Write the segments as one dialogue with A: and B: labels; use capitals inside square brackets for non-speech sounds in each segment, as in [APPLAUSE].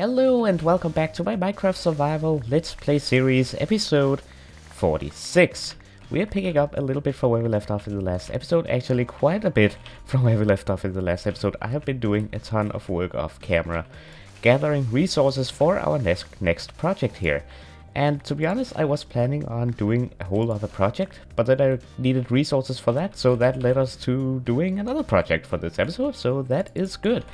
A: Hello and welcome back to my Minecraft Survival Let's Play series episode 46. We are picking up a little bit from where we left off in the last episode, actually quite a bit from where we left off in the last episode. I have been doing a ton of work off camera, gathering resources for our next, next project here. And to be honest, I was planning on doing a whole other project, but then I needed resources for that, so that led us to doing another project for this episode, so that is good.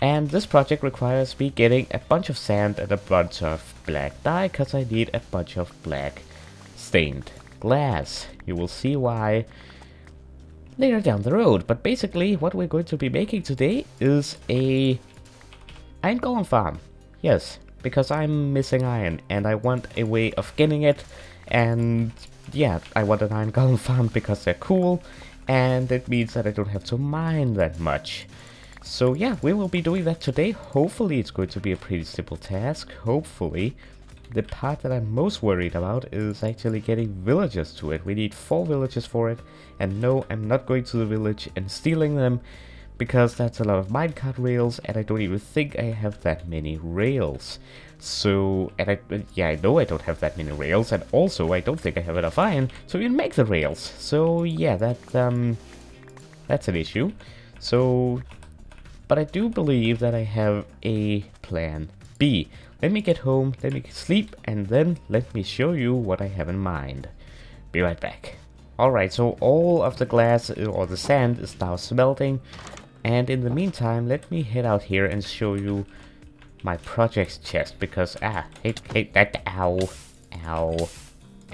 A: And this project requires me getting a bunch of sand and a bunch of black dye, because I need a bunch of black stained glass. You will see why later down the road. But basically, what we're going to be making today is a iron golem farm. Yes, because I'm missing iron, and I want a way of getting it, and yeah, I want an iron golem farm because they're cool, and it means that I don't have to mine that much. So yeah, we will be doing that today. Hopefully it's going to be a pretty simple task. Hopefully. The part that I'm most worried about is actually getting villagers to it. We need four villagers for it. And no, I'm not going to the village and stealing them. Because that's a lot of minecart rails and I don't even think I have that many rails. So, and I, yeah, I know I don't have that many rails. And also, I don't think I have enough iron to even make the rails. So yeah, that, um, that's an issue. So but I do believe that I have a plan B. Let me get home, let me sleep, and then let me show you what I have in mind. Be right back. Alright, so all of the glass uh, or the sand is now smelting. And in the meantime, let me head out here and show you my projects chest. Because, ah, hate, hate that, ow, ow,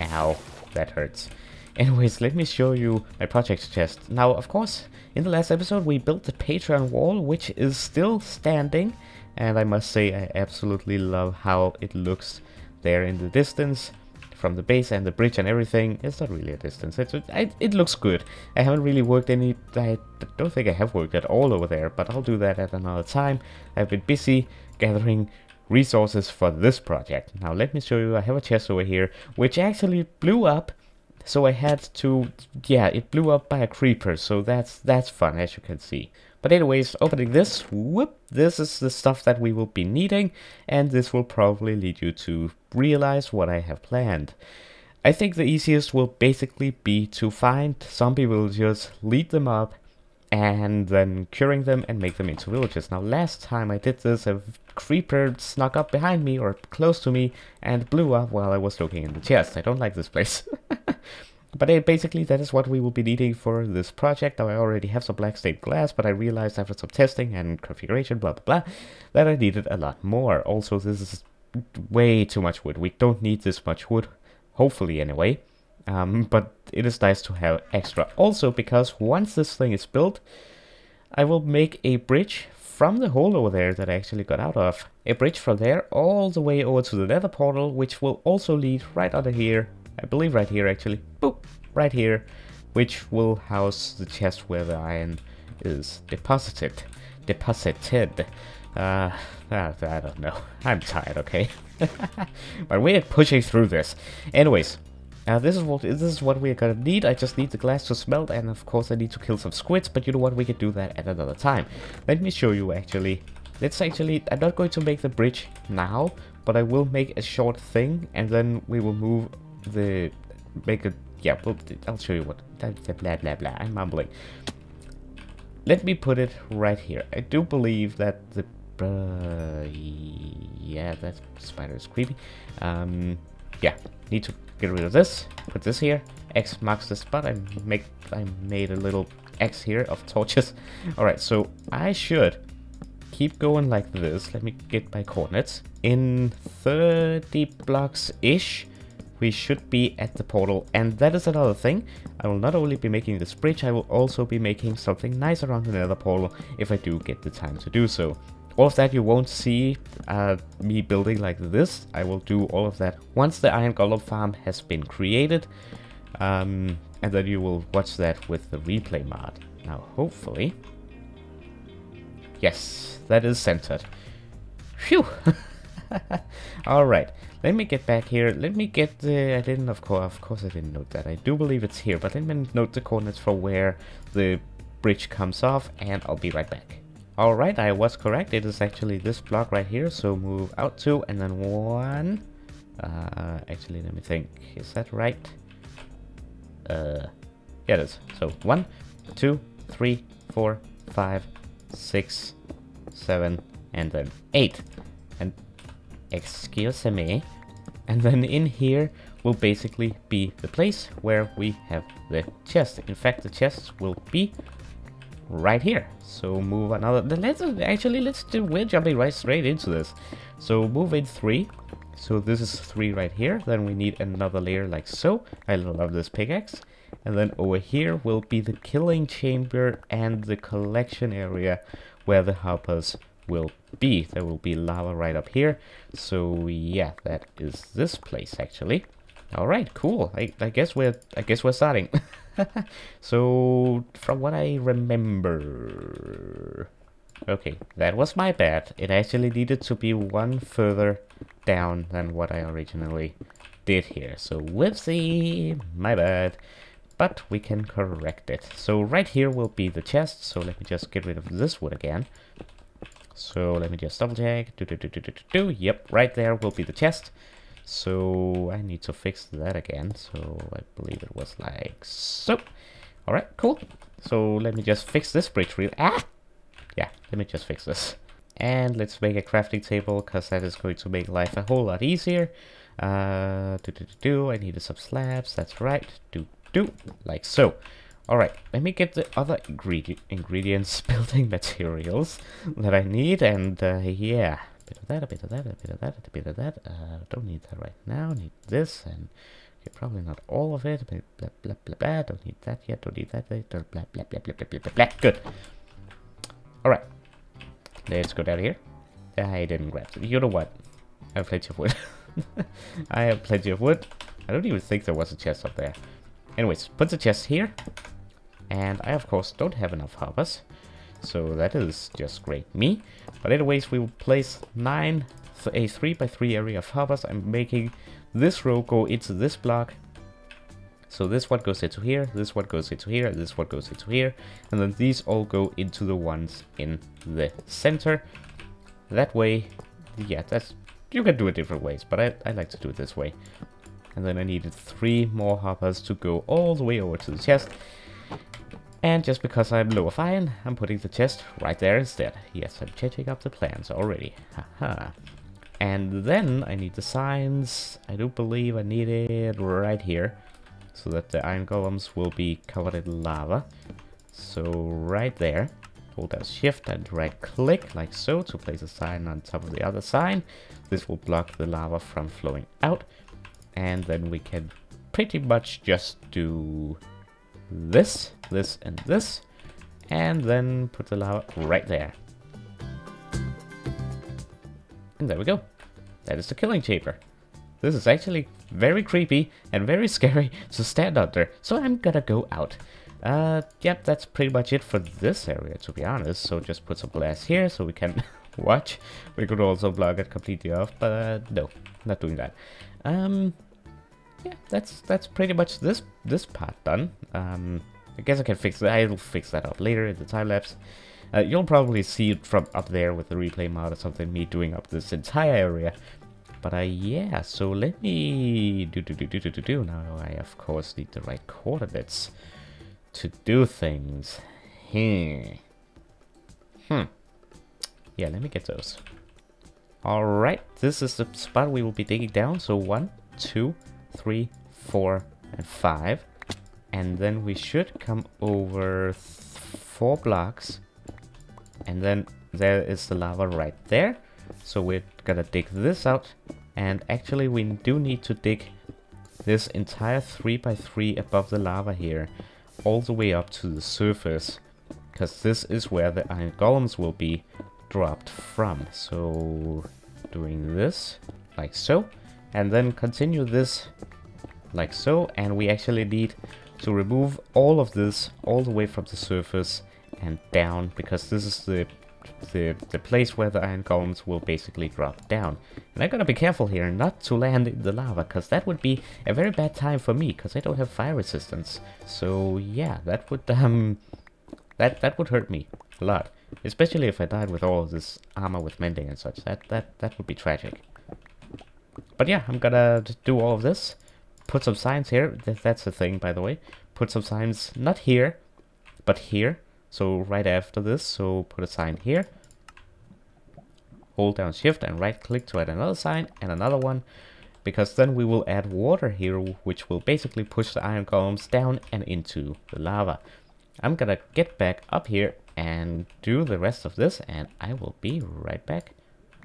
A: ow, that hurts. Anyways, let me show you my project chest. Now, of course, in the last episode we built the Patreon wall, which is still standing. And I must say I absolutely love how it looks there in the distance from the base and the bridge and everything. It's not really a distance. It's, it, it looks good. I haven't really worked any... I don't think I have worked at all over there, but I'll do that at another time. I've been busy gathering resources for this project. Now let me show you. I have a chest over here, which actually blew up so I had to, yeah, it blew up by a creeper, so that's that's fun, as you can see. But anyways, opening this, whoop, this is the stuff that we will be needing, and this will probably lead you to realize what I have planned. I think the easiest will basically be to find zombie villagers, lead them up, and then curing them and make them into villagers. Now last time I did this, a creeper snuck up behind me or close to me and blew up while I was looking in the chest. I don't like this place. [LAUGHS] but it, basically that is what we will be needing for this project. Now I already have some black stained glass, but I realized after some testing and configuration, blah blah blah, that I needed a lot more. Also, this is way too much wood. We don't need this much wood, hopefully anyway. Um, but it is nice to have extra. Also, because once this thing is built, I will make a bridge from the hole over there that I actually got out of. A bridge from there all the way over to the nether portal, which will also lead right under here. I believe right here actually. Boop! Right here. Which will house the chest where the iron is deposited. Deposited. Uh, I, don't know. I'm tired, okay? [LAUGHS] but we're pushing through this. Anyways, uh, this is what this is what we're gonna need. I just need the glass to smelt, and of course I need to kill some squids. But you know what? We can do that at another time. Let me show you actually. Let's actually. I'm not going to make the bridge now, but I will make a short thing, and then we will move the make a yeah. Well, I'll show you what. Blah blah blah. I'm mumbling. Let me put it right here. I do believe that the uh, yeah, that spider is creepy. Um, yeah, need to get rid of this, put this here, X marks the spot, I make I made a little X here of torches. [LAUGHS] Alright, so I should keep going like this. Let me get my coordinates. In 30 blocks-ish, we should be at the portal. And that is another thing. I will not only be making this bridge, I will also be making something nice around the nether portal if I do get the time to do so. All of that you won't see uh, me building like this. I will do all of that once the Iron Golem farm has been created. Um, and then you will watch that with the replay mod. Now, hopefully... Yes, that is centered. Phew! [LAUGHS] [LAUGHS] Alright, let me get back here. Let me get the... I didn't, of course, of course I didn't note that. I do believe it's here, but let me note the coordinates for where the bridge comes off, and I'll be right back. Alright, I was correct. It is actually this block right here. So move out two and then one. Uh, actually, let me think. Is that right? Uh, yeah, it is. So one, two, three, four, five, six, seven, and then eight. And excuse me. And then in here will basically be the place where we have the chest. In fact, the chest will be right here. So move another. The let's actually let's do. We're jumping right straight into this. So move in three. So this is three right here. Then we need another layer like so. I love this pickaxe. And then over here will be the killing chamber and the collection area where the hoppers will be. There will be lava right up here. So yeah, that is this place actually. All right, cool. I, I guess we're I guess we're starting. [LAUGHS] so from what I remember, okay, that was my bad. It actually needed to be one further down than what I originally did here. So whoopsie, my bad. But we can correct it. So right here will be the chest. So let me just get rid of this wood again. So let me just double check. Do, do, do, do, do, do. Yep, right there will be the chest. So I need to fix that again. So I believe it was like so. All right, cool. So let me just fix this bridge real. Ah, yeah. Let me just fix this. And let's make a crafting table because that is going to make life a whole lot easier. Uh, do do do do. I needed some slabs. That's right. Do do like so. All right. Let me get the other ingredient ingredients, [LAUGHS] building materials that I need, and uh, yeah bit of that, a bit of that, a bit of that, a bit of that. Uh, don't need that right now. Need this and okay, probably not all of it. Blah blah blah blah. blah. Don't need that yet. Don't need that yet. Blah blah blah blah blah blah blah blah. Good. All right. Let's go down here. I didn't grab it. You know what? I have plenty of wood. [LAUGHS] I have plenty of wood. I don't even think there was a chest up there. Anyways, put the chest here. And I, of course, don't have enough hoppers. So that is just great me. But anyways, we will place 9, a 3 by 3 area of hoppers. I'm making this row go into this block. So this one goes into here, this one goes into here, this one goes into here. And then these all go into the ones in the center. That way, yeah, that's you can do it different ways, but I, I like to do it this way. And then I needed three more hoppers to go all the way over to the chest. And just because I'm low of iron, I'm putting the chest right there instead. Yes, I'm changing up the plans already. Haha. and then I need the signs. I do believe I need it right here. So that the iron golems will be covered in lava. So right there. Hold down shift and right click like so to place a sign on top of the other sign. This will block the lava from flowing out. And then we can pretty much just do this, this, and this, and then put the lava right there. And there we go. That is the killing chamber. This is actually very creepy and very [LAUGHS] scary to stand under, so I'm gonna go out. Uh, yep, that's pretty much it for this area, to be honest. So just put some glass here so we can [LAUGHS] watch. We could also block it completely off, but uh, no, not doing that. Um, yeah, that's that's pretty much this this part done. Um, I guess I can fix that. I'll fix that up later in the time lapse. Uh, you'll probably see it from up there with the replay mod or something. Me doing up this entire area. But uh, yeah, so let me do do do do do do do. Now I of course need the right coordinates to do things. Hmm. Hmm. Yeah, let me get those. Alright, this is the spot we will be digging down. So one, two, three, four, and five. And then we should come over four blocks. And then there is the lava right there. So we're gonna dig this out. And actually we do need to dig this entire 3x3 above the lava here. All the way up to the surface. Because this is where the iron golems will be dropped from. So doing this like so and then continue this like so and we actually need to remove all of this all the way from the surface and down because this is the the, the place where the iron golems will basically drop down. And I gotta be careful here not to land in the lava, because that would be a very bad time for me, because I don't have fire resistance. So yeah, that would [LAUGHS] um that that would hurt me a lot. Especially if I died with all this armor with mending and such. That, that, that would be tragic. But yeah, I'm gonna do all of this. Put some signs here. Th that's the thing, by the way. Put some signs, not here, but here. So right after this, so put a sign here. Hold down shift and right click to add another sign and another one. Because then we will add water here, which will basically push the iron golems down and into the lava. I'm gonna get back up here and do the rest of this and I will be right back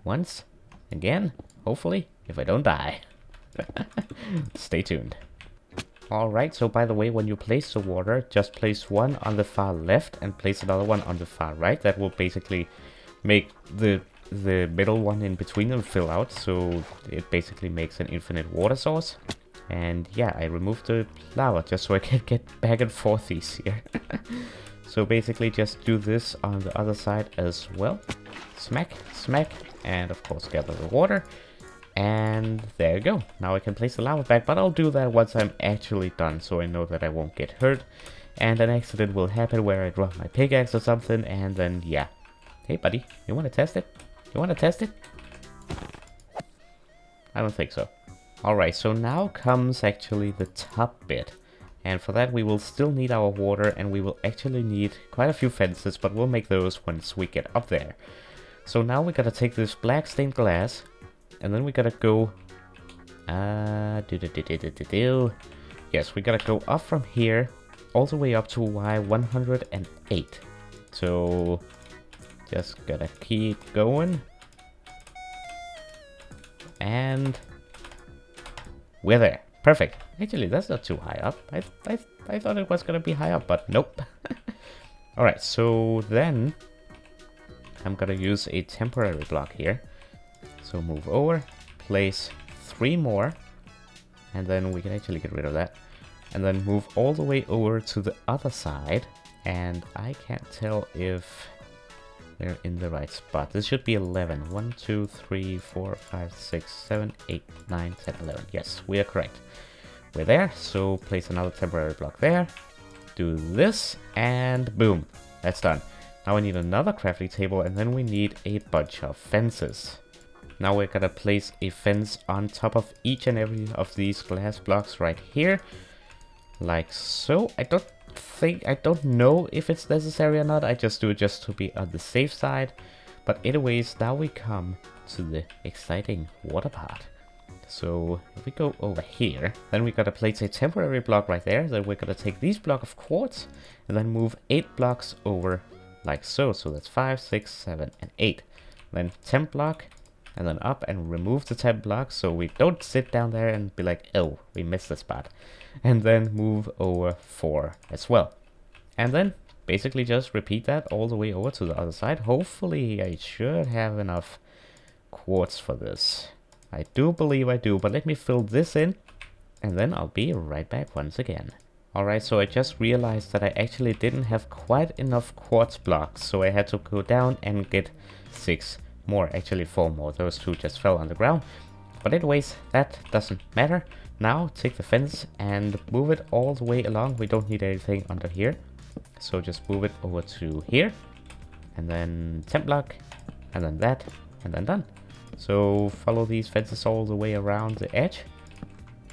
A: once again, hopefully, if I don't die. [LAUGHS] Stay tuned. Alright, so by the way, when you place the water, just place one on the far left and place another one on the far right. That will basically make the the middle one in between them fill out, so it basically makes an infinite water source. And yeah, I removed the lava just so I can get back and forth easier. [LAUGHS] so basically just do this on the other side as well. Smack, smack, and of course gather the water. And there you go. Now I can place the lava back, but I'll do that once I'm actually done, so I know that I won't get hurt. And an accident will happen where I drop my pickaxe or something, and then yeah. Hey buddy, you wanna test it? You wanna test it? I don't think so. Alright, so now comes actually the top bit. And for that we will still need our water and we will actually need quite a few fences, but we'll make those once we get up there. So now we gotta take this black stained glass, and then we gotta go... Uh, do, do, do, do, do, do. Yes, we gotta go up from here all the way up to Y108. So, just gotta keep going. And we're there. Perfect. Actually, that's not too high up. I, I, I thought it was gonna be high up, but nope. [LAUGHS] Alright, so then I'm gonna use a temporary block here. So move over, place three more, and then we can actually get rid of that. And then move all the way over to the other side, and I can't tell if we're in the right spot. This should be 11. 1, 2, 3, 4, 5, 6, 7, 8, 9, 10, 11. Yes, we are correct. We're there, so place another temporary block there. Do this, and boom, that's done. Now we need another crafting table, and then we need a bunch of fences. Now we're gonna place a fence on top of each and every of these glass blocks right here. Like so. I don't think, I don't know if it's necessary or not. I just do it just to be on the safe side. But anyways, now we come to the exciting water part. So if we go over here, then we gotta place a temporary block right there. Then we're gonna take these block of quartz and then move eight blocks over like so. So that's five, six, seven, and eight. Then temp block and then up and remove the temp block so we don't sit down there and be like, oh, we missed the spot. And then move over 4 as well. And then basically just repeat that all the way over to the other side. Hopefully I should have enough quartz for this. I do believe I do, but let me fill this in and then I'll be right back once again. Alright, so I just realized that I actually didn't have quite enough quartz blocks, so I had to go down and get 6 more, actually four more. Those two just fell on the ground. But anyways, that doesn't matter. Now take the fence and move it all the way along. We don't need anything under here. So just move it over to here. And then temp block. And then that. And then done. So follow these fences all the way around the edge.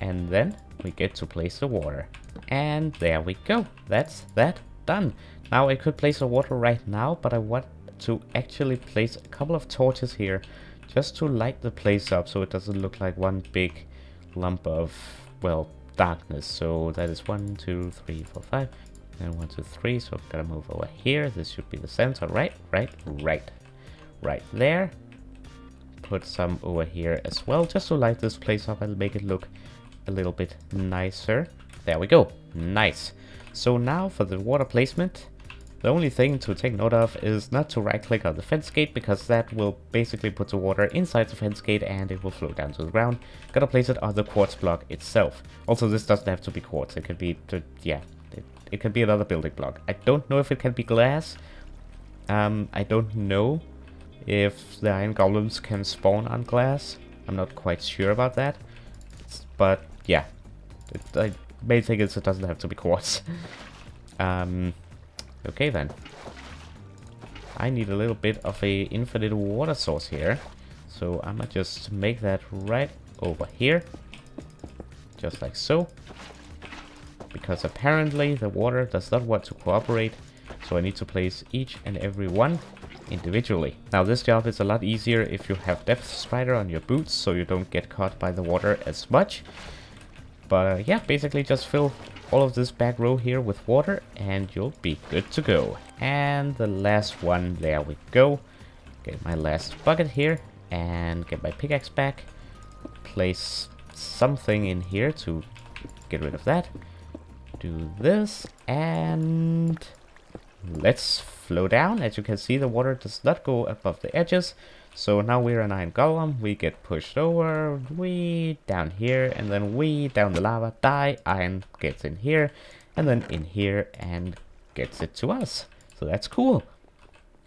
A: And then we get to place the water. And there we go. That's that done. Now I could place the water right now, but I want to actually place a couple of torches here just to light the place up so it doesn't look like one big lump of, well, darkness. So that is one, two, three, four, five, and one, two, three. So I've got to move over here. This should be the center, right, right, right, right there. Put some over here as well, just to light this place up and make it look a little bit nicer. There we go, nice. So now for the water placement, the only thing to take note of is not to right click on the fence gate because that will basically put the water inside the fence gate and it will flow down to the ground. Gotta place it on the quartz block itself. Also this doesn't have to be quartz, it could be, yeah, it, it be another building block. I don't know if it can be glass. Um, I don't know if the iron golems can spawn on glass. I'm not quite sure about that. But yeah, I, main thing is it doesn't have to be quartz. [LAUGHS] um, Okay then. I need a little bit of a infinite water source here. So I might just make that right over here. Just like so. Because apparently the water does not want to cooperate. So I need to place each and every one individually. Now this job is a lot easier if you have depth strider on your boots so you don't get caught by the water as much. But uh, yeah, basically just fill all of this back row here with water and you'll be good to go. And the last one, there we go. Get my last bucket here and get my pickaxe back. Place something in here to get rid of that. Do this and let's flow down. As you can see, the water does not go above the edges. So now we're an iron golem, we get pushed over, we down here, and then we down the lava, die, iron gets in here, and then in here, and gets it to us. So that's cool.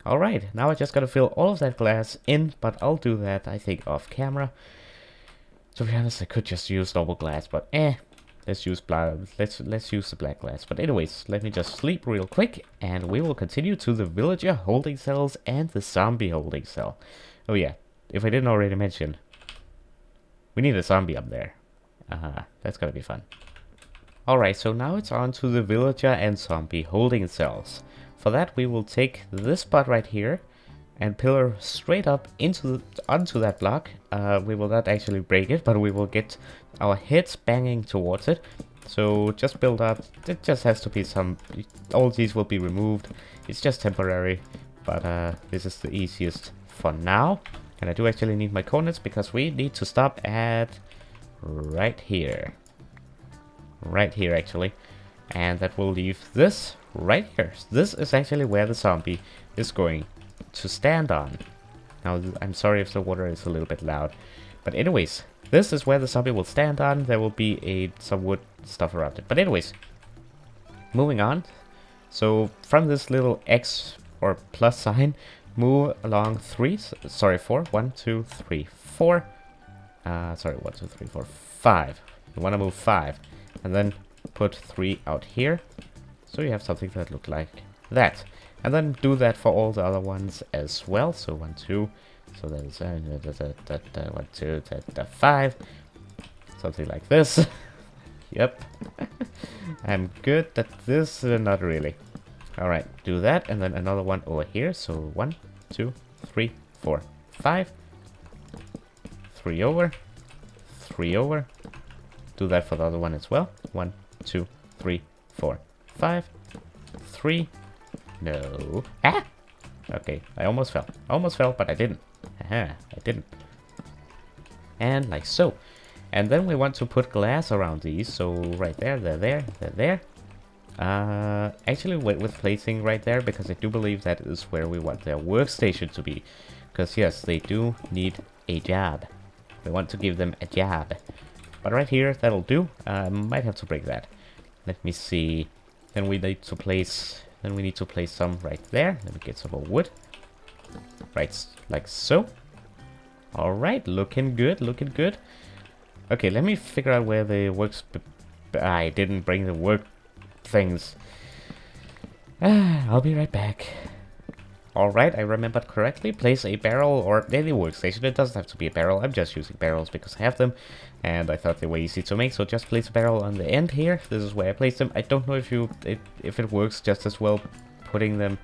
A: Alright, now I just gotta fill all of that glass in, but I'll do that, I think, off camera. To be honest, I could just use double glass, but eh, let's use black, let's let's use the black glass. But anyways, let me just sleep real quick, and we will continue to the villager holding cells and the zombie holding cell. Oh yeah, if I didn't already mention, we need a zombie up there. Uh, that's gonna be fun. Alright, so now it's on to the villager and zombie holding cells. For that we will take this spot right here and pillar straight up into the, onto that block. Uh, we will not actually break it, but we will get our heads banging towards it. So just build up, it just has to be some, all these will be removed. It's just temporary, but uh, this is the easiest for now. And I do actually need my coordinates because we need to stop at right here. Right here actually. And that will leave this right here. This is actually where the zombie is going to stand on. Now, I'm sorry if the water is a little bit loud. But anyways, this is where the zombie will stand on. There will be a some wood stuff around it. But anyways, moving on. So from this little X or plus sign, move along three, sorry, four, one, two, three, four. Uh, sorry, one, two, three, four, five. You want to move five, and then put three out here. So you have something that look like that. And then do that for all the other ones as well. So one, two. So there's uh, da, da, da, one, two, da, da, five. Something like this. [LAUGHS] yep. [LAUGHS] I'm good at this, not really. Alright, do that, and then another one over here. So one, two, three, four, five. Three over. Three over. Do that for the other one as well. One, two, three, four, five. Three. No. Ah! Okay, I almost fell. I almost fell, but I didn't. Aha, I didn't. And like so. And then we want to put glass around these. So right there, they're there, they're there. Uh, actually wait with placing right there because I do believe that is where we want their workstation to be. Because yes, they do need a job. We want to give them a job. But right here, that'll do. Uh, might have to break that. Let me see. Then we need to place. Then we need to place some right there. Let me get some more wood. Right, like so. All right, looking good, looking good. Okay, let me figure out where the works. I didn't bring the work things. [SIGHS] I'll be right back. Alright, I remembered correctly. Place a barrel or any workstation. It doesn't have to be a barrel. I'm just using barrels because I have them. And I thought they were easy to make. So just place a barrel on the end here. This is where I place them. I don't know if you it, if it works just as well putting them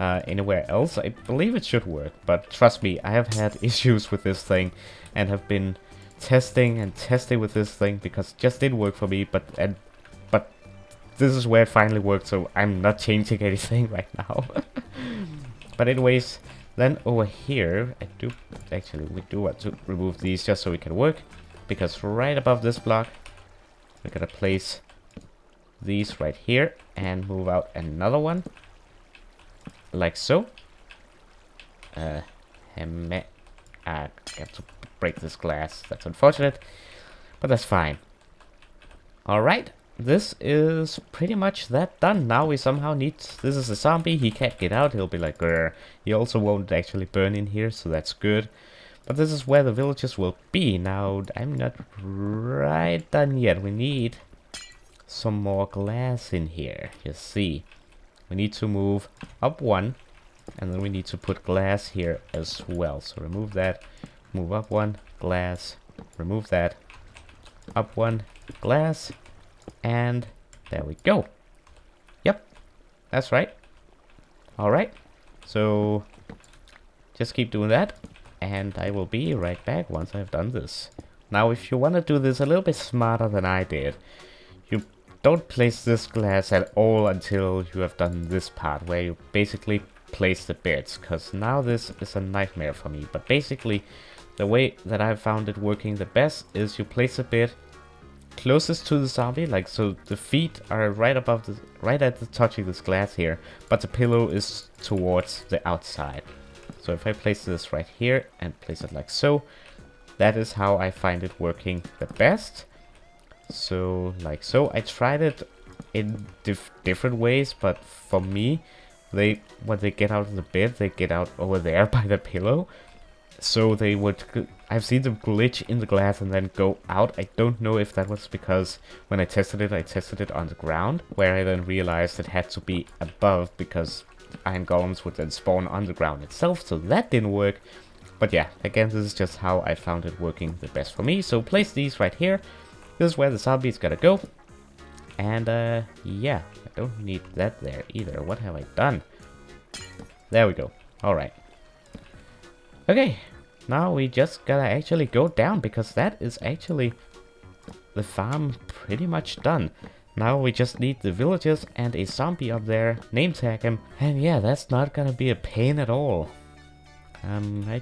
A: uh, anywhere else. I believe it should work. But trust me, I have had [LAUGHS] issues with this thing. And have been testing and testing with this thing because it just didn't work for me. But and this is where it finally worked, so I'm not changing [LAUGHS] anything right now. [LAUGHS] but anyways, then over here, I do, actually, we do want to remove these just so we can work. Because right above this block, we're gonna place these right here and move out another one. Like so. Uh, I have to break this glass. That's unfortunate, but that's fine. Alright, this is pretty much that done. Now we somehow need... This is a zombie, he can't get out, he'll be like... Grr. He also won't actually burn in here, so that's good. But this is where the villagers will be. Now, I'm not right done yet. We need some more glass in here. You see. We need to move up one. And then we need to put glass here as well. So remove that, move up one, glass, remove that, up one, glass, and there we go. Yep, that's right. Alright, so just keep doing that, and I will be right back once I've done this. Now, if you want to do this a little bit smarter than I did, you don't place this glass at all until you have done this part, where you basically place the beds, because now this is a nightmare for me. But basically, the way that I've found it working the best is you place a bed closest to the zombie, like so the feet are right above the, right at the touching this glass here, but the pillow is towards the outside. So if I place this right here and place it like so, that is how I find it working the best. So like so, I tried it in dif different ways, but for me, they when they get out of the bed, they get out over there [LAUGHS] by the pillow. So they would, I've seen them glitch in the glass and then go out. I don't know if that was because when I tested it, I tested it on the ground, where I then realized it had to be above because iron golems would then spawn on the ground itself, so that didn't work. But yeah, again, this is just how I found it working the best for me. So place these right here. This is where the zombie's gotta go. And uh, yeah, I don't need that there either. What have I done? There we go. Alright. Okay, now we just gotta actually go down because that is actually the farm pretty much done. Now we just need the villagers and a zombie up there, name tag him, and yeah, that's not gonna be a pain at all. Um, I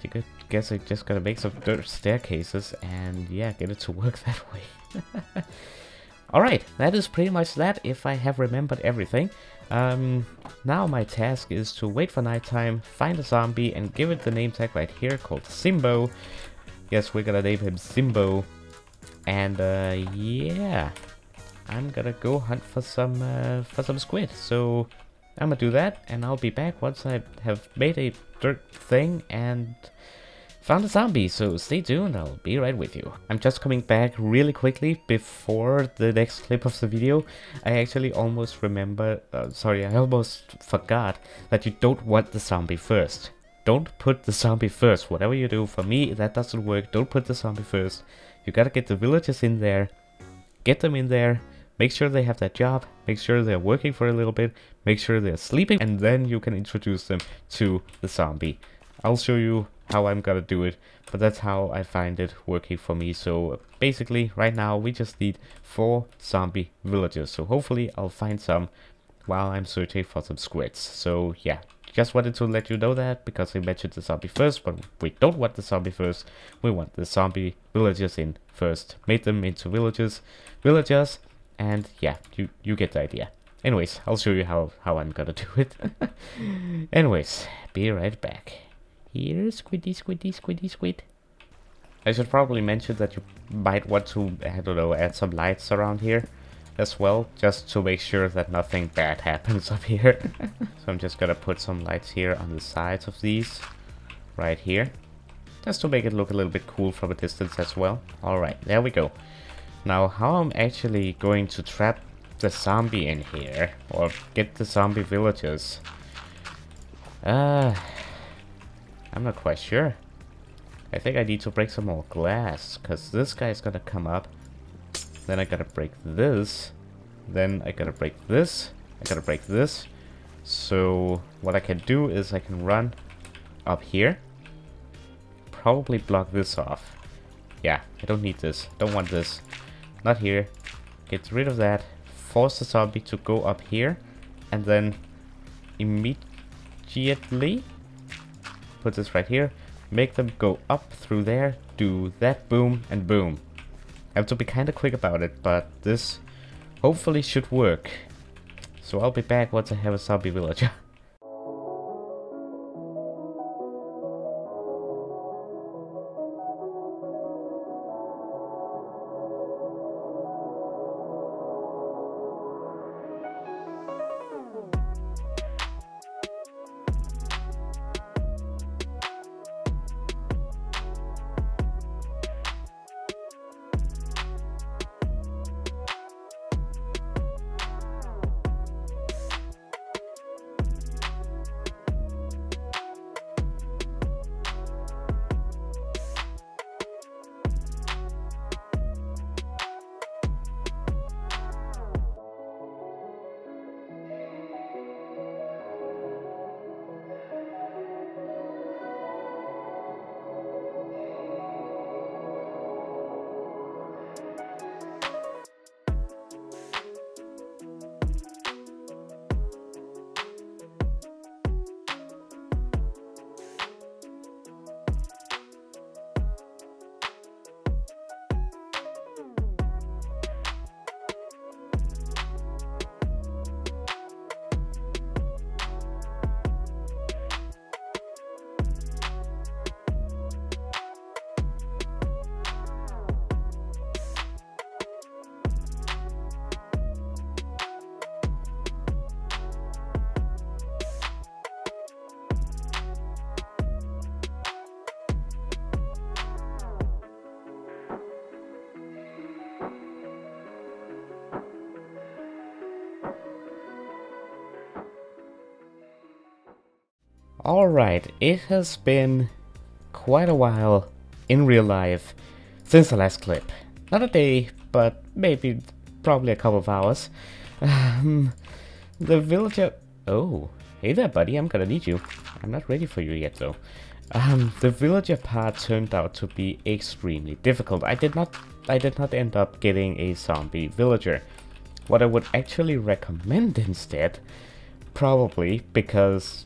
A: guess I just gotta make some dirt staircases and yeah, get it to [LAUGHS] work that way. [LAUGHS] Alright, that is pretty much that if I have remembered everything. Um, now my task is to wait for nighttime, find a zombie and give it the name tag right here called Simbo. Yes, we're gonna name him Simbo. And uh, yeah, I'm gonna go hunt for some uh, for some squid. So I'm gonna do that and I'll be back once I have made a dirt thing and found a zombie, so stay tuned, I'll be right with you. I'm just coming back really quickly before the next clip of the video. I actually almost remember, uh, sorry, I almost forgot that you don't want the zombie first. Don't put the zombie first, whatever you do, for me that doesn't work, don't put the zombie first. You gotta get the villagers in there, get them in there, make sure they have that job, make sure they're working for a little bit, make sure they're sleeping, and then you can introduce them to the zombie. I'll show you how I'm gonna do it, but that's how I find it working for me. So basically, right now we just need four zombie villagers. So hopefully I'll find some while I'm searching for some squids. So yeah, just wanted to let you know that because I mentioned the zombie first, but we don't want the zombie first. We want the zombie villagers in first. Made them into villagers, villagers, and yeah, you you get the idea. Anyways, I'll show you how, how I'm gonna [LAUGHS] do it. Anyways, be right back. Here, squiddy, squiddy, squiddy, squid. I should probably mention that you might want to, I don't know, add some lights around here as well, just to make sure that nothing bad happens [LAUGHS] up here. [LAUGHS] so I'm just gonna put some lights here on the sides of these, right here, just to make it look a little bit cool from a distance as well. Alright, there we go. Now, how I'm actually going to trap the zombie in here, or get the zombie villagers, uh, I'm not quite sure. I think I need to break some more glass, because this guy's gonna come up. Then I gotta break this. Then I gotta break this. I gotta break this. So what I can do is I can run up here. Probably block this off. Yeah, I don't need this. Don't want this. Not here. Get rid of that. Force the zombie to go up here. And then immediately put this right here, make them go up through there, do that boom and boom. I have to be kinda quick about it, but this hopefully should work. So I'll be back once I have a zombie villager. [LAUGHS] Alright, it has been quite a while in real life since the last clip. Not a day, but maybe probably a couple of hours. Um, the villager... Oh, hey there buddy, I'm gonna need you. I'm not ready for you yet though. Um, the villager part turned out to be extremely difficult. I did not I did not end up getting a zombie villager. What I would actually recommend instead, probably because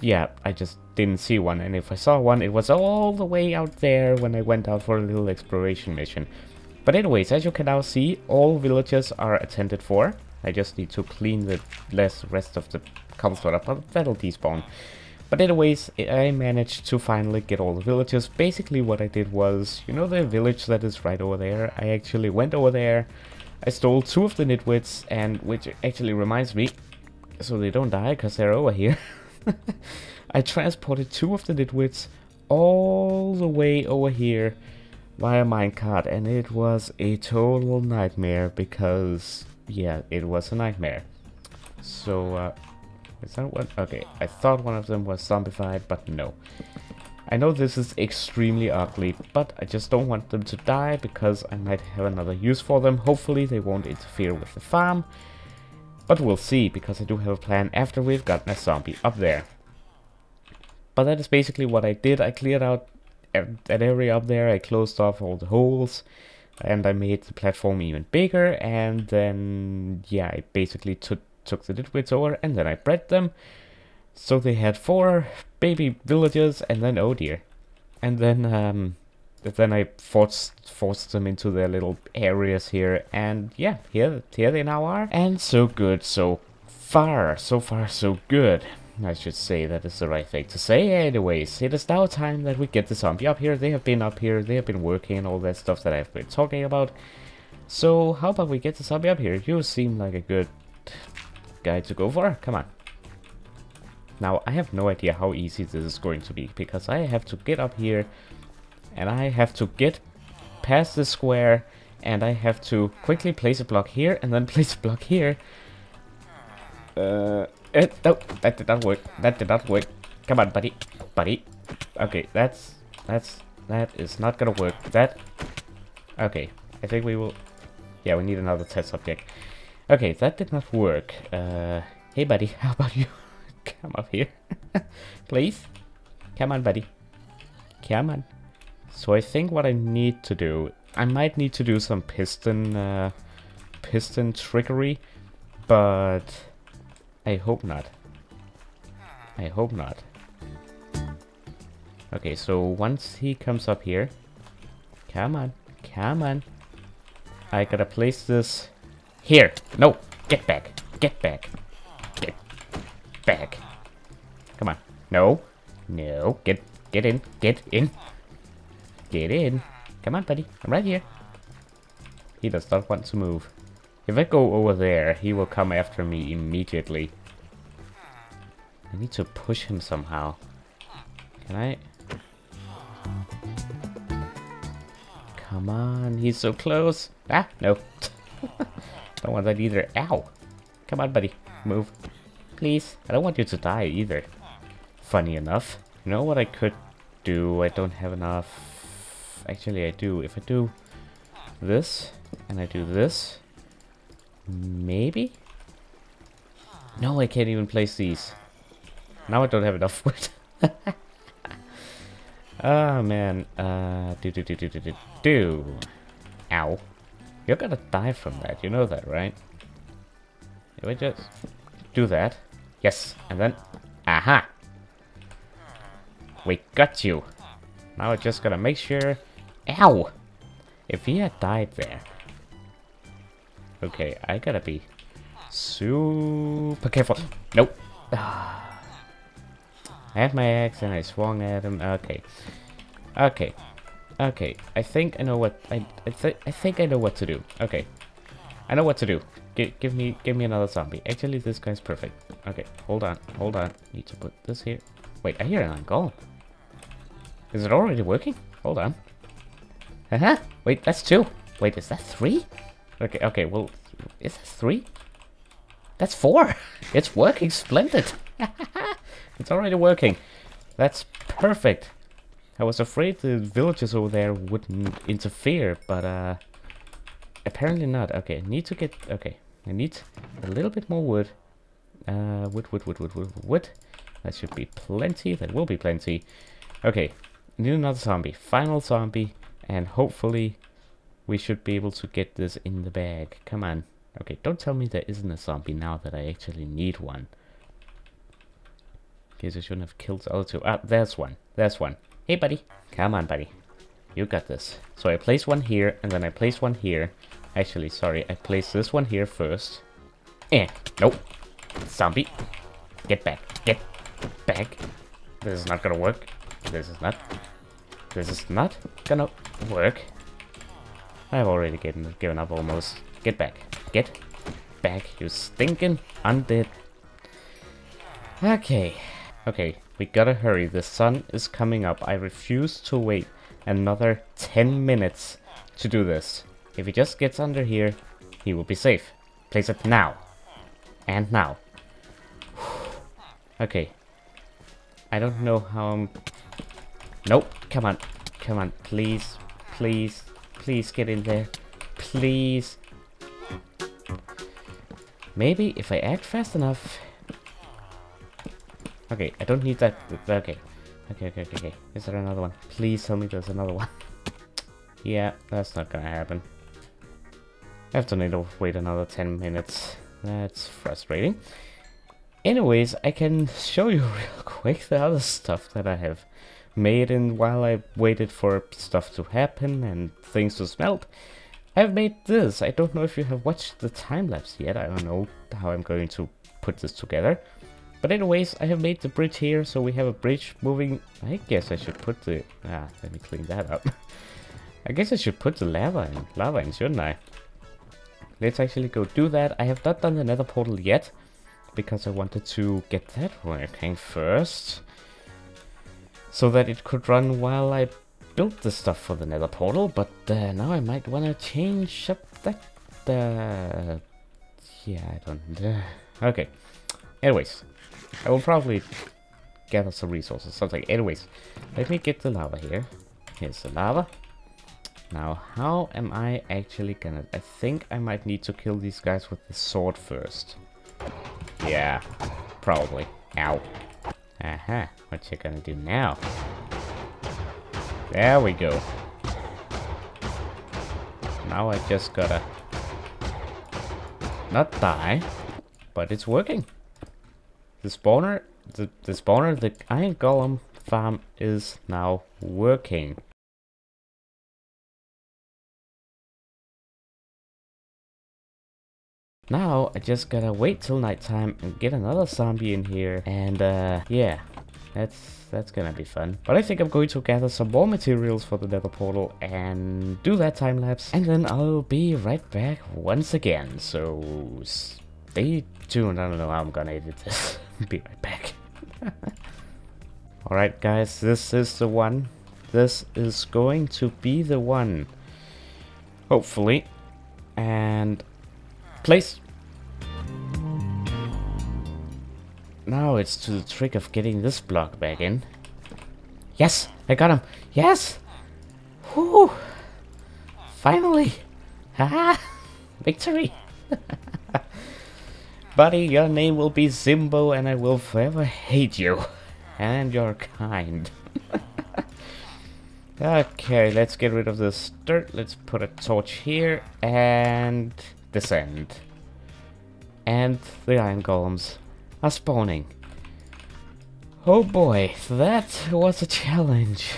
A: yeah, I just didn't see one, and if I saw one, it was all the way out there when I went out for a little exploration mission. But anyways, as you can now see, all villages are attended for. I just need to clean the less rest of the cobblestone up, but that'll despawn. But anyways, I managed to finally get all the villages. Basically what I did was, you know the village that is right over there? I actually went over there, I stole two of the nitwits, and which actually reminds me, so they don't die because they're over here. [LAUGHS] [LAUGHS] I transported two of the nitwits all the way over here via minecart and it was a total nightmare because yeah it was a nightmare. So uh, is that what okay I thought one of them was zombified but no. I know this is extremely ugly but I just don't want them to die because I might have another use for them. Hopefully they won't interfere with the farm but we'll see because I do have a plan after we've gotten a zombie up there but that is basically what I did. I cleared out that area up there, I closed off all the holes, and I made the platform even bigger, and then, yeah, I basically took took the nitwits over, and then I bred them. So they had four baby villagers, and then, oh dear. And then, um, then I forced forced them into their little areas here, and yeah, here, here they now are. And so good, so far, so far so good. I should say that is the right thing to say. Anyways, it is now time that we get the zombie up here. They have been up here, they have been working and all that stuff that I've been talking about. So how about we get the zombie up here? You seem like a good guy to go for. Come on. Now, I have no idea how easy this is going to be, because I have to get up here, and I have to get past the square, and I have to quickly place a block here, and then [LAUGHS] place a block here. Uh, it, nope, that did not work. That did not work. Come on, buddy. Buddy. Okay, that's... That's... That is not gonna work. That... Okay, I think we will... Yeah, we need another test subject. Okay, that did not work. Uh, hey, buddy, [LAUGHS] how about you [LAUGHS] come up here? Please? Come on, buddy. Come on. So I think what I need to do... I might need to do some piston... Uh, piston trickery, but... I hope not. I hope not. Okay, so once he comes up here... Come on, come on. I gotta place this... Here! No! Get back! Get back! Get back! Come on. No! No! Get get in! Get in! Get in! Come on, buddy. I'm right here. He does not want to move. If I go over there, he will come after me immediately. I need to push him somehow. Can I? Come on, he's so close. Ah, no. [LAUGHS] don't want that either. Ow. Come on, buddy. Move. Please. I don't want you to die either. Funny enough. You know what I could do? I don't have enough... Actually, I do. If I do this, and I do this, Maybe? No, I can't even place these. Now I don't have enough wood. oh [LAUGHS] man. Uh, do do do do do do do. Ow. You're gonna die from that. You know that, right? If I just do that. Yes. And then. Aha! We got you. Now I just gotta make sure. Ow! If he had died there, Okay, I gotta be super careful. Nope. [SIGHS] I had my axe and I swung at him. Okay. Okay. Okay. I think I know what I I, th I think I know what to do. Okay. I know what to do. G give me give me another zombie. Actually, this guy's perfect. Okay, hold on, hold on. Need to put this here. Wait, I hear an golem. Is it already working? Hold on. Uh huh. Wait, that's two. Wait, is that three? Okay, okay, well, is that three? That's four! [LAUGHS] It's working splendid! [LAUGHS] it's already working. That's perfect. I was afraid the villagers over there wouldn't interfere, but uh, apparently not. Okay, need to get... Okay, I need a little bit more wood. Uh, wood, wood, wood, wood, wood, wood. That should be plenty. That will be plenty. Okay, need another zombie. Final zombie. And hopefully we should be able to get this in the bag. Come on. Okay, don't tell me there isn't a zombie now that I actually need one. Guess I shouldn't have killed the other two. Ah, there's one. There's one. Hey, buddy. Come on, buddy. You got this. So I place one here, and then I place one here. Actually, sorry, I place this one here first. Eh, nope. Zombie. Get back. Get back. This is not gonna work. This is not. This is not gonna work. I've already given, given up almost. Get back. Get back, you stinking undead. Okay. Okay, we gotta hurry. The sun is coming up. I refuse to wait another 10 minutes to do this. If he just gets under here, he will be safe. Place it now. And now. [SIGHS] okay. I don't know how I'm... Nope. Come on. Come on. Please. Please. Please get in there. Please. Maybe if I act fast enough... Okay, I don't need that. Okay. Okay, okay, okay, okay. Is there another one? Please tell me there's another one. [LAUGHS] yeah, that's not gonna happen. I have to need to wait another 10 minutes. That's frustrating. Anyways, I can show you [LAUGHS] real quick the other stuff that I have made in while I waited for stuff to happen and things to smelt. I've made this. I don't know if you have watched the time-lapse yet. I don't know how I'm going to put this together. But anyways, I have made the bridge here, so we have a bridge moving. I guess I should put the... Ah, let me clean that up. [LAUGHS] I guess I should put the lava in, lava in, shouldn't I? Let's actually go do that. I have not done the nether portal yet, because I wanted to get that working first. So that it could run while I built the stuff for the nether portal, but uh, now I might want to change up that... Uh, yeah, I don't... Uh, okay. Anyways, I will probably gather some resources, something. Anyways, let me get the lava here. Here's the lava. Now, how am I actually gonna... I think I might need to kill these guys with the sword first. Yeah, probably. Ow. Aha, what you gonna do now? There we go. Now I just gotta... Not die, but it's working. The spawner, the, the spawner, the iron golem farm is now working. Now, I just gotta wait till nighttime and get another zombie in here. And, uh, yeah. That's that's gonna be fun. But I think I'm going to gather some more materials for the nether portal and do that time lapse. And then I'll be right back once again. So stay tuned. I don't know how I'm gonna edit this. [LAUGHS] be right back. [LAUGHS] Alright guys, this is the one. This is going to be the one. Hopefully. And place. Now it's to the trick of getting this block back in. Yes, I got him. Yes. Whoo. Finally. Ah, [LAUGHS] victory. [LAUGHS] Buddy, your name will be Zimbo and I will forever hate you. And you're kind. [LAUGHS] okay, let's get rid of this dirt. Let's put a torch here and descend. And the iron golems are spawning. Oh boy, that was a challenge.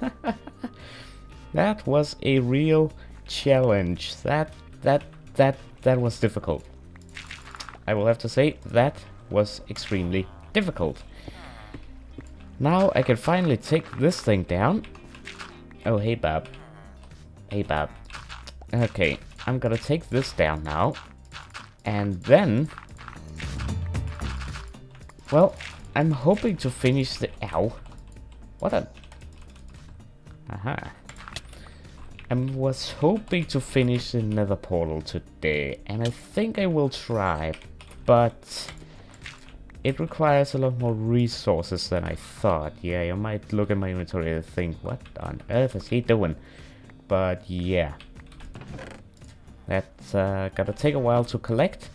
A: [LAUGHS] that was a real challenge. That, that, that, that was difficult. I will have to say that was extremely difficult. Now I can finally take this thing down. Oh, hey, Bob. Hey, Bob. Okay, I'm gonna take this down now. And then... Well, I'm hoping to finish the... Ow. What a... Aha. I was hoping to finish the nether portal today, and I think I will try, but it requires a lot more resources than I thought. Yeah, you might look at my inventory and think, what on earth is he doing? But yeah. That's uh, gonna take a while to collect,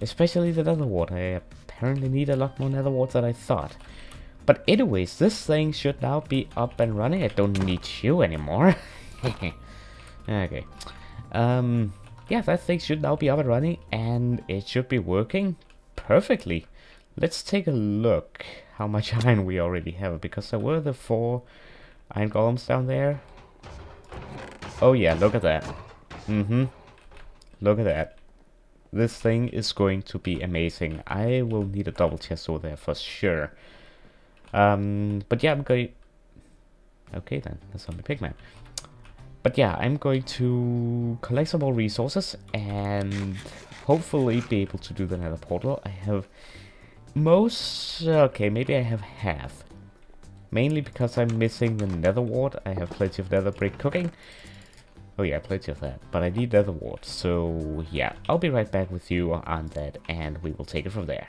A: especially the nether wart. I apparently need a lot more nether wart than I thought. But anyways, this thing should now be up and running. I don't need you anymore. [LAUGHS] okay. Um, yeah, that thing should now be up and running and it should be working perfectly. Let's take a look how much [LAUGHS] iron we already have because there were the four iron golems down there. Oh yeah, look at that. Mm-hmm. Look at that. This thing is going to be amazing. I will need a double chest over there for sure. Um, but yeah, I'm going... Okay then, that's on the pigman. But yeah, I'm going to collect some more resources and hopefully be able to do the nether portal. I have most... Okay, maybe I have half. Mainly because I'm missing the nether wart. I have plenty of nether brick cooking. Oh yeah, plenty of that. But I need nether wart. So yeah, I'll be right back with you on that and we will take it from there.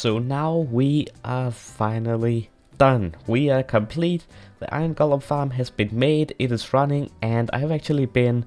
A: So now we are finally done. We are complete. The Iron Golem farm has been made, it is running, and I have actually been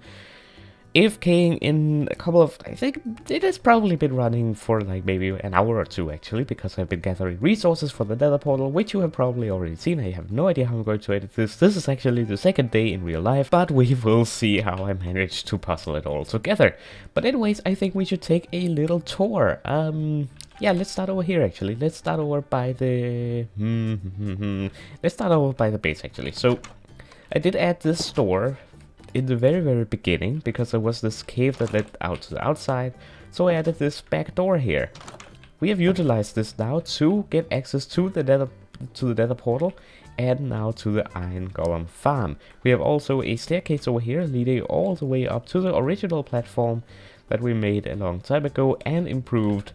A: AFKing in a couple of, I think it has probably been running for like maybe an hour or two actually, because I've been gathering resources for the nether portal, which you have probably already seen. I have no idea how I'm going to edit this. This is actually the second day in real life, but we [LAUGHS] will see how I managed to puzzle it all together. But anyways, I think we should take a little tour. Um, yeah, let's start over here actually. Let's start over by the... Hmm, hmm, hmm, let's start over by the base actually. So, I did add this store in the very very beginning because there was this cave that led out to the outside so I added this back door here. We have utilized this now to get access to the nether to the nether portal and now to the iron golem farm. We have also a staircase over here leading all the way up to the original platform that we made a long time ago and improved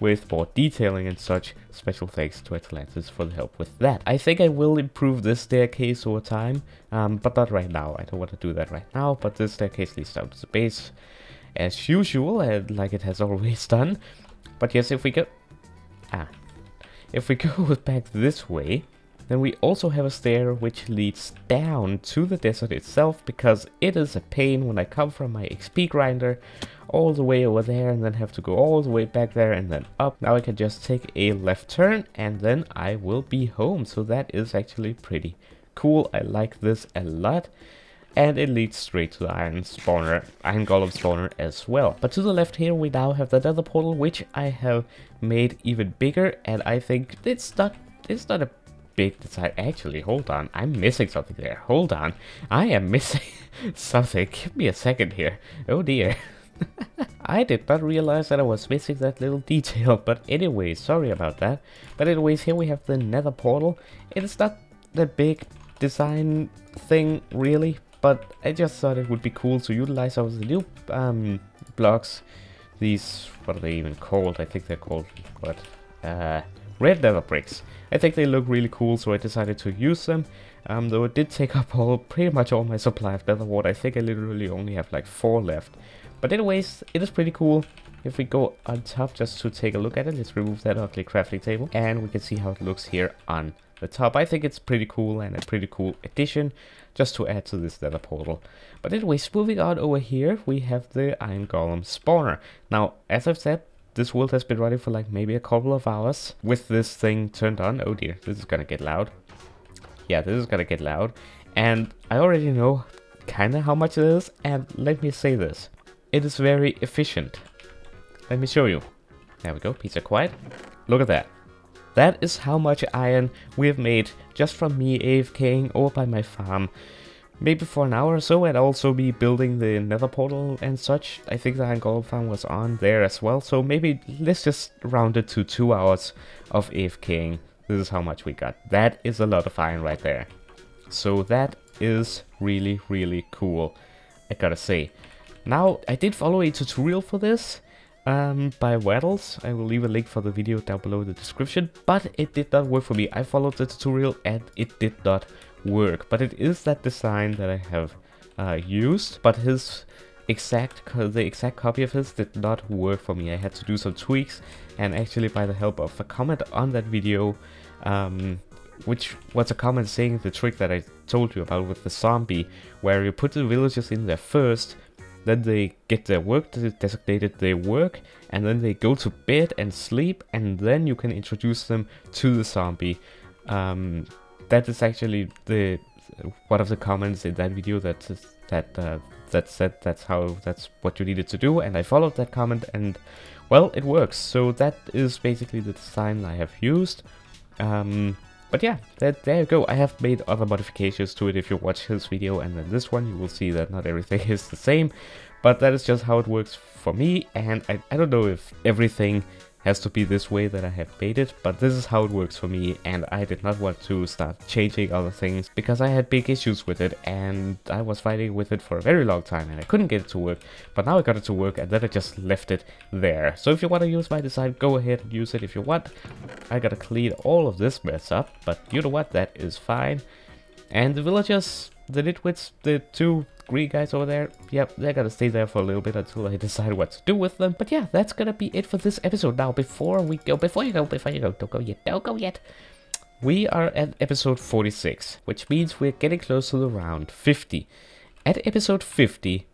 A: with more detailing and such. Special thanks to Atlantis for the help with that. I think I will improve this staircase over time, um, but not right now. I don't want to do that right now, but this staircase leads down to the base as usual, and like it has always [LAUGHS] done. But yes, if we go... Ah. If we go [LAUGHS] back this way, then we also have a stair which leads down to the desert itself because it is a pain when I come from my XP grinder all the way over there and then have to go all the way back there and then up. Now I can just take a left turn and then I will be home. So that is actually pretty cool. I like this a lot. And it leads straight to the iron spawner, iron golem spawner as well. But to the left here we now have the nether portal which I have made even bigger and I think it's not it's not a big design. Actually, hold on. I'm missing something there. Hold on. I am missing [LAUGHS] something. Give me a second here. Oh dear. [LAUGHS] I did not realize that I was missing that little detail, but anyway, sorry about that. But anyways, here we have the nether portal. It's not the big design thing, really, but I just thought it would be cool to utilize of the new um, blocks. These, what are they even called? I think they're called, what? Uh, red nether bricks. I think they look really cool, so I decided to use them. Um, though it did take [LAUGHS] up all pretty much all my supply of nether wart. I think I literally only have like four left. But anyways, it is pretty cool. If we go on top just to take a look at it, let's remove that ugly crafting table. And we can see how it looks here on the top. I think it's pretty cool and a pretty cool addition just to add to this nether portal. But anyways, moving on over here, we have the Iron Golem spawner. Now, as I've said, this world has been running for like maybe a couple of hours with this thing turned on. Oh dear, this is gonna get loud. Yeah, this is gonna get loud. And I already know kinda how much it is, and let me say this. It is very efficient. Let me show you. There we go, pizza quiet. Look at that. That is how much iron we have made just from me AFKing over by my farm maybe for an hour or so and also be building the nether portal and such. I think the Iron Golem farm was on there as well, so maybe let's just round it to two hours of AFKing. This is how much we got. That is a lot of iron right there. So that is really, really cool, I gotta say. Now, I did follow a tutorial for this um, by Wattles. I will leave a link for the video down below in the description, but it did not work for me. I followed the tutorial and it did not work, but it is that design that I have uh, used, but his exact the exact copy of his did not work for me. I had to do some tweaks, and actually by the help of a comment on that video, um, which was a comment saying the trick that I told you about with the zombie, where you put the villagers in there first, then they get their work designated, they work, and then they go to bed and sleep, and then you can introduce them to the zombie. Um, that is actually the one of the comments in that video that that uh, that said that's how that's what you needed to do and I followed that comment and well it works. So that is basically the design I have used. Um, but yeah that, there you go. I have made other modifications to it if you watch his video and then this one. You will see that not everything [LAUGHS] is the same but that is just how it works for me and I, I don't know if everything has to be this way that I have made it, but this is how it works for me and I did not want to start changing other things because I had big issues with it and I was fighting with it for a very long time and I couldn't get it to work, but now I got it to work and then I just left it there. So if you want to use my design, go ahead and use it if you want. I gotta clean all of this mess up, but you know what, that is fine. And the villagers, the nitwits, the two green guys over there, yep, they're gonna stay there for a little bit until I [LAUGHS] decide what to do with them. But yeah, that's gonna be it for this episode. Now, before we go, before you go, before you go, don't go yet, don't go yet. We are at episode 46, which means we're getting close to the round 50. At episode 50,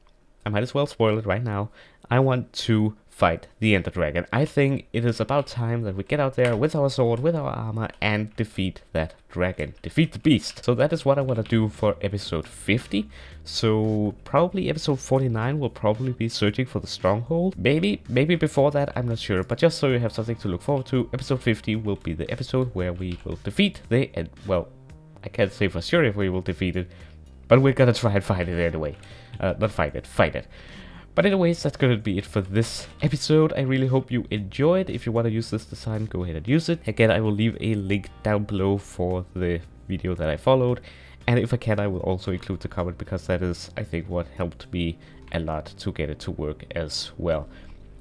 A: I might as well spoil it right now, I want to fight the Ender Dragon. I think it is about time that we get out there with our sword, with our armor, and defeat that dragon. Defeat the beast. So that is what I want to do for episode 50. So probably episode 49 will probably be searching for the stronghold. Maybe, maybe before that, I'm not sure. But just so you have something to look forward to, episode 50 will be the episode where we will defeat the, and well, I can't say for sure if we will defeat it, but we're gonna try and fight it anyway. Uh, not fight it, fight it. But anyways, that's going to be it for this episode. I really hope you enjoyed. If you want to use this design, go ahead and use it. Again, I will leave a link down below for the video that I followed. And if I can, I will also include the comment because that is, I think, what helped me a lot to get it to work as well.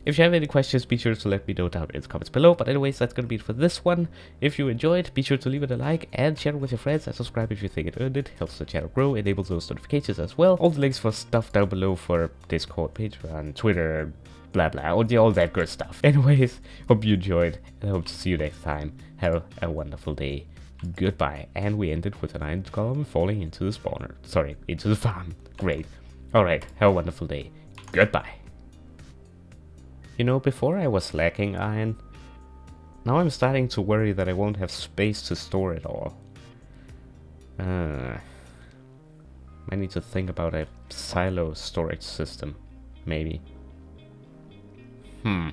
A: If you have any questions, be sure to let me know down in the comments below. But anyways, that's going to be it for this one. If you enjoyed, be sure to leave it a like and share it with your friends and subscribe if you think it earned it. Helps the channel grow, enables those notifications as well. All the links for stuff down below for Discord, Patreon, Twitter, blah blah, all, the, all that good stuff. [LAUGHS] Anyways, hope you enjoyed and I hope to see you next time. Have a wonderful day. Goodbye. And we ended with an iron golem falling into the spawner. Sorry, into the farm. Great. Alright, have a wonderful day. Goodbye. You know, before I was lacking iron, now I'm starting to worry that I won't have space to store it all. Uh, I need to think about a silo storage system, maybe. Hmm.